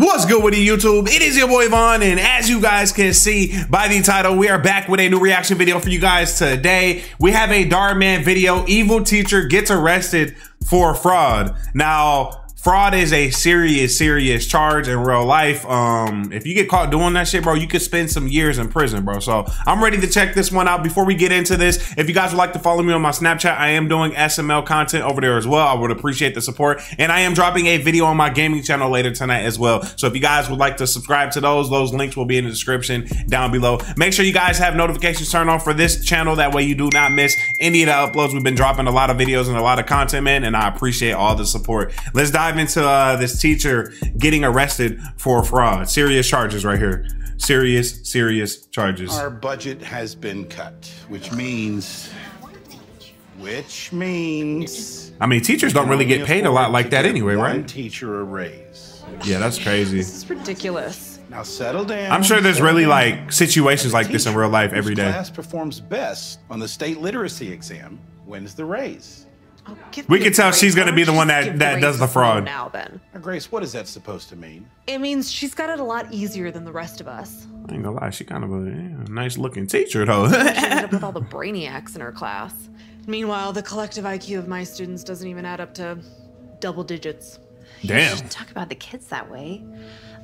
What's good with you, YouTube? It is your boy Von, and as you guys can see by the title, we are back with a new reaction video for you guys today. We have a Dhar Mann video. Evil teacher gets arrested for fraud. Now, fraud is a serious, serious charge in real life. Um, if you get caught doing that shit, bro, you could spend some years in prison, bro. So I'm ready to check this one out. Before we get into this, if you guys would like to follow me on my Snapchat, I am doing SML content over there as well. I would appreciate the support. And I am dropping a video on my gaming channel later tonight as well. So if you guys would like to subscribe to those, those links will be in the description down below. Make sure you guys have notifications turned on for this channel. That way you do not miss any of the uploads. We've been dropping a lot of videos and a lot of content, man. And I appreciate all the support. Let's dive into uh, this teacher getting arrested for fraud. Serious charges right here. Serious, serious charges. Our budget has been cut, which means, which means. I mean, teachers don't really get paid a lot like that anyway, one right? teacher a raise. Yeah, that's crazy. This is ridiculous. Now settle down. I'm sure there's really down. like situations like this in real life every day. Whose. Class performs best on the state literacy exam. Wins the raise. Give We can tell she's gonna be the one that- that Grace does the fraud. Now then, Grace, what is that supposed to mean? it means she's got it a lot easier than the rest of us. I ain't gonna lie, she kind of a yeah, nice looking teacher though. She ended up with all the brainiacs in her class. Meanwhile, the collective IQ of my students doesn't even add up to double digits. Damn. You shouldn't talk about the kids that way.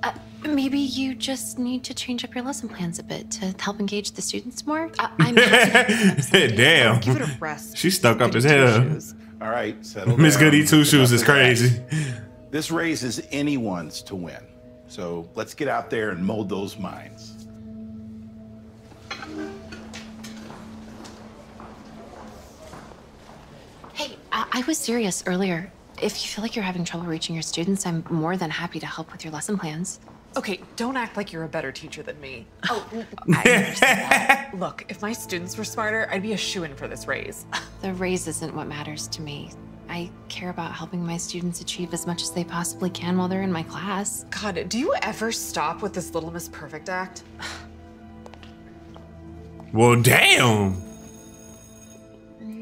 Uh, maybe you just need to change up your lesson plans a bit to help engage the students more. Uh, I'm. Damn. Give it a rest. She stuck up Goody as hell. Two-shoes. All right, settle Miss. Goody Two Shoes is Enough of that. crazy. This race is anyone's to win. So let's get out there and mold those minds. hey, I-, I was serious earlier. If you feel like you're having trouble reaching your students, I'm more than happy to help with your lesson plans. Okay, don't act like you're a better teacher than me. Oh, I understand that. Look, if my students were smarter, I'd be a shoo-in for this raise. The raise isn't what matters to me. I care about helping my students achieve as much as they possibly can while they're in my class. God, do you ever stop with this Little Miss Perfect act? Well, damn.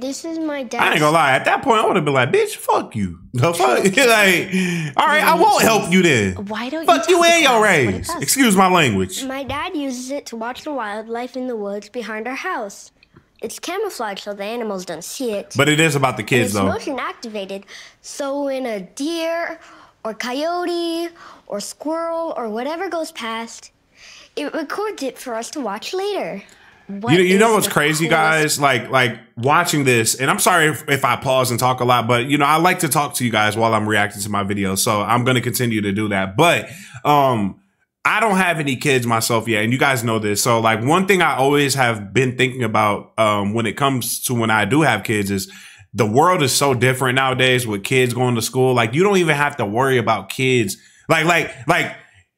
This is my dad. I ain't gonna lie. At that point, I would have been like, "Bitch, fuck you." The fuck, like, all right, I won't help you then. Why don't you Fuck you you and your class what it raise. Excuse my language. My dad uses it to watch the wildlife in the woods behind our house. It's camouflage so the animals don't see it. But it is about the And kids, it's though. motion activated, so when a deer or coyote or squirrel or whatever goes past, it records it for us to watch later. What You, you know what's crazy, coolest- guys? Like, like watching this, and I'm sorry if, if I pause and talk a lot, but you know, I like to talk to you guys while I'm reacting to my videos, so I'm going to continue to do that. But, um, I don't have any kids myself yet, and you guys know this. So, like, one thing I always have been thinking about, um, when it comes to when I do have kids is the world is so different nowadays with kids going to school. Like, you don't even have to worry about kids. Like, like, like,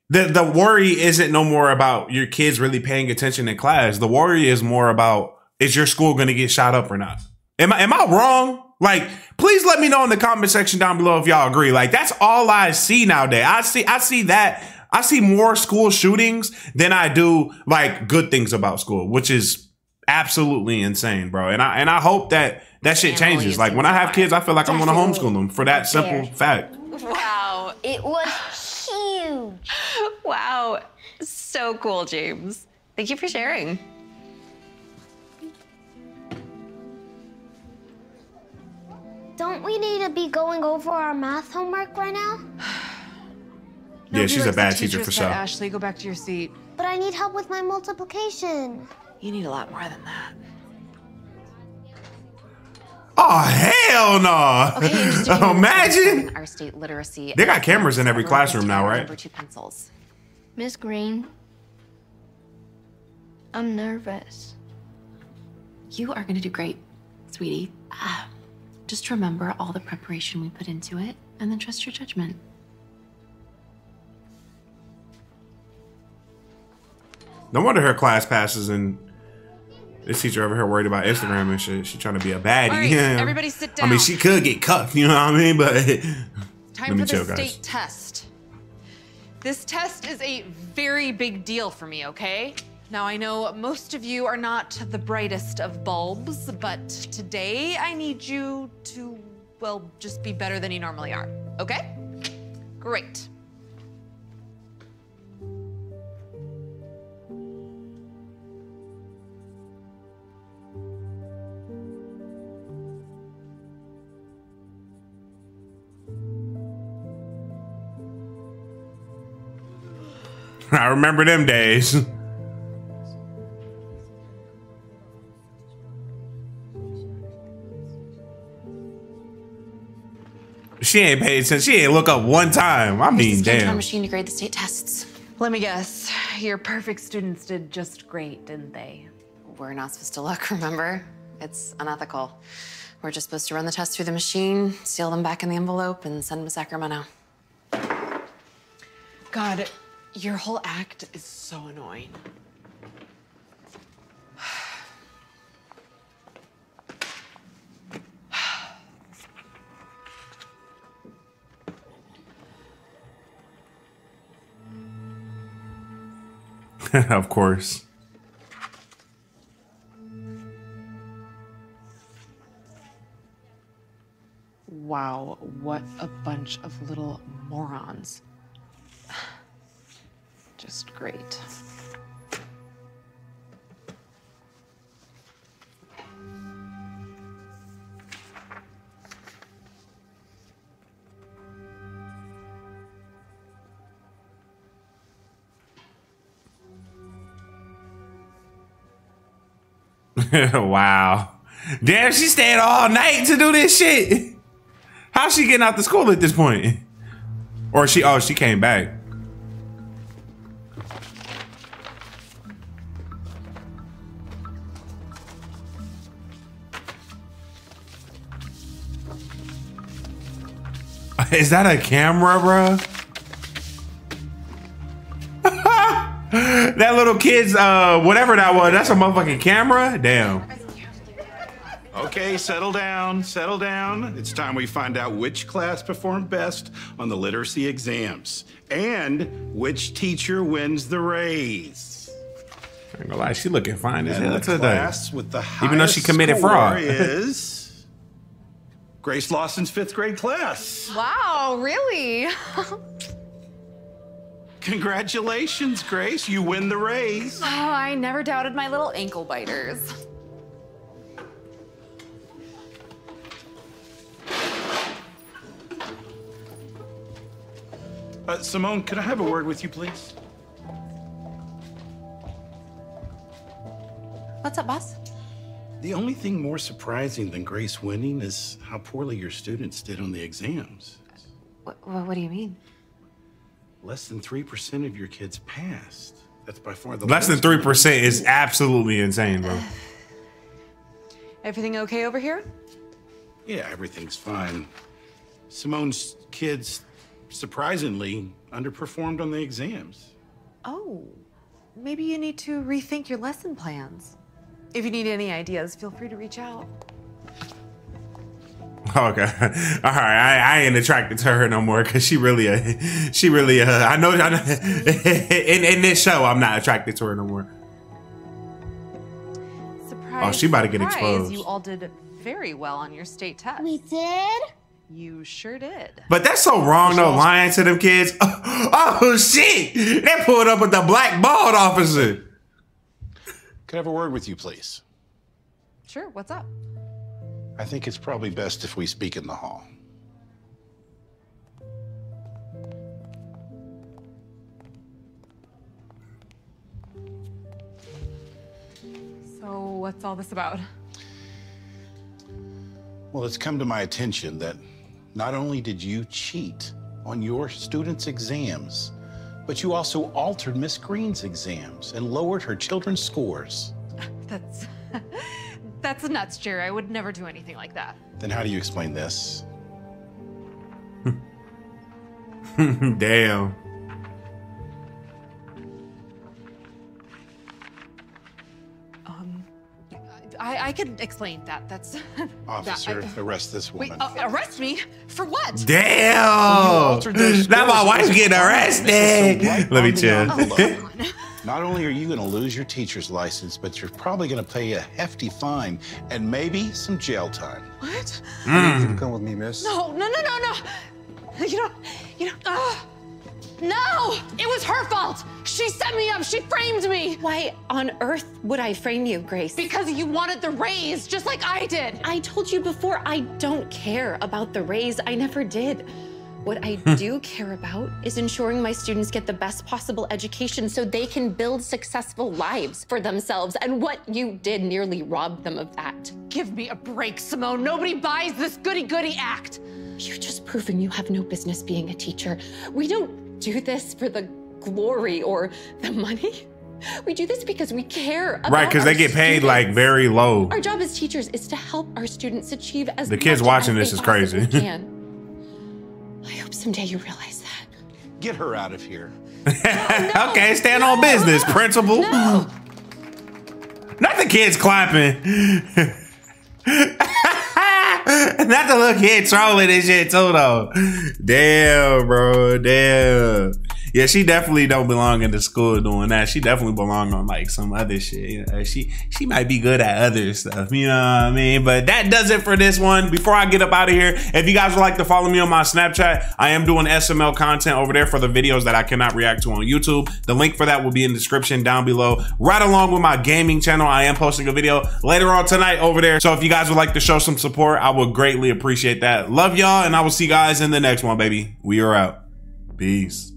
the the worry isn't no more about your kids really paying attention in class. The worry is more about is your school going to get shot up or not? Am I am I wrong? Like, please let me know in the comment section down below if y'all agree. Like, that's all I see nowadays. I see I see that I see more school shootings than I do like good things about school, which is absolutely insane, bro. And I and I hope that that shit changes. Like when I have kids, I feel like I'm going to homeschool them for that simple fact. Wow. It was huge. Wow. So cool, James. Thank you for sharing. Don't we need to be going over our math homework right now? Yeah, she's a bad teacher for sure. Ashley, go back to your seat. But I need help with my multiplication. You need a lot more than that. Oh hell no! Okay, interesting. Imagine. Our state literacy. They got cameras in every classroom now, right? Number two pencils. Miss Green, I'm nervous. You are going to do great, sweetie. Ah, just remember all the preparation we put into it, and then trust your judgment. No wonder her class passes and this teacher over here worried about Instagram and shit. She trying to be a baddie. Right, everybody sit down. I mean, she could get cuffed, you know what I mean? But Time Let me for chill, the guys. state test. This test is a very big deal for me, okay? Now, I know most of you are not the brightest of bulbs, but today I need you to, well, just be better than you normally are, okay? Great. I remember them days. She ain't paid since she ain't look up one time. I mean, Just came damn. machine to grade the state tests. Let me guess. Your perfect students did just great, didn't they? We're not supposed to look, remember? It's unethical. We're just supposed to run the tests through the machine, seal them back in the envelope, and send them to Sacramento. God, your whole act is so annoying. of course. Wow, what a bunch of little morons. Just great. wow. Damn, she stayed all night to do this shit. How's she getting out the school at this point? Or she oh she came back. Is that a camera, bro? that little kid's uh whatever that was, that's a motherfucking camera? Damn. Okay, settle down, settle down. It's time we find out which class performed best on the literacy exams and which teacher wins the raise. I ain't gonna lie, she looking fine as hell today. class with the Even though she committed fraud. is Grace Lawson's fifth grade class. Wow, really? Congratulations, Grace. You win the race. Oh, I never doubted my little ankle biters. Uh, Simone, could I have a word with you, please? What's up, boss? The only thing more surprising than Grace winning is how poorly your students did on the exams. What, what, do you mean? Less than 3% of your kids passed. That's by far the Less than 3% is absolutely insane, bro. Everything okay over here? Yeah, everything's fine. Simone's kids surprisingly underperformed on the exams. Oh, maybe you need to rethink your lesson plans. If you need any ideas, feel free to reach out. Okay, all right. I, I ain't attracted to her no more because she really, uh, she really. Uh, I know. I know in in this show, I'm not attracted to her no more. Surprise! Oh, she about to get surprise, exposed. You all did very well on your state test. We did? You sure did. But that's so wrong though, lying to them kids. Oh, shit! They pulled up with the black bald officer. Could I have a word with you, please? Sure. What's up? I think it's probably best if we speak in the hall. So, what's all this about? Well, it's come to my attention that not only did you cheat on your students' exams, but you also altered Miss Green's exams and lowered her children's scores. That's that's nuts, Jerry. I would never do anything like that. Then how do you explain this? Damn. I, I could explain that. That's Officer, that- I- arrest this Wait, woman. uh, arrest me for what? Damn. altered Now my scores. wife's getting arrested. So right Let me on the chill. envelope. Not only are you going to lose your teacher's license, but you're probably going to pay a hefty fine and maybe some jail time. What? You need to Come with me, miss. No, no, no, no, no. You don't, you don't, uh, no! It was her fault! She set me up, she framed me! Why on earth would I frame you, Grace? Because you wanted the raise, just like I did. I told you before I don't care about the raise. I never did. What I hmm. do care about is ensuring my students get the best possible education so they can build successful lives for themselves. And what you did nearly robbed them of that. Give me a break, Simone. Nobody buys this goody goody act. You're just proving you have no business being a teacher. We don't do this for the glory or the money. We do this because we care about Right, because they get paid like very low. Our job as teachers is to help our students achieve as The kids much watching as this is crazy. can. I hope someday you realize that. Get her out of here. okay, stand on business, principal. Not the kids clapping. Not the little kid trolling this shit too though. Damn, bro. Damn. Yeah, she definitely don't belong in the school doing that. She definitely belong on like some other shit. You know, she she might be good at other stuff. You know what I mean? But that does it for this one. Before I get up out of here, if you guys would like to follow me on my Snapchat, I am doing SML content over there for the videos that I cannot react to on YouTube. The link for that will be in the description down below. Right along with my gaming channel, I am posting a video later on tonight over there. So if you guys would like to show some support, I would greatly appreciate that. Love y'all, and I will see you guys in the next one, baby. We are out. Peace.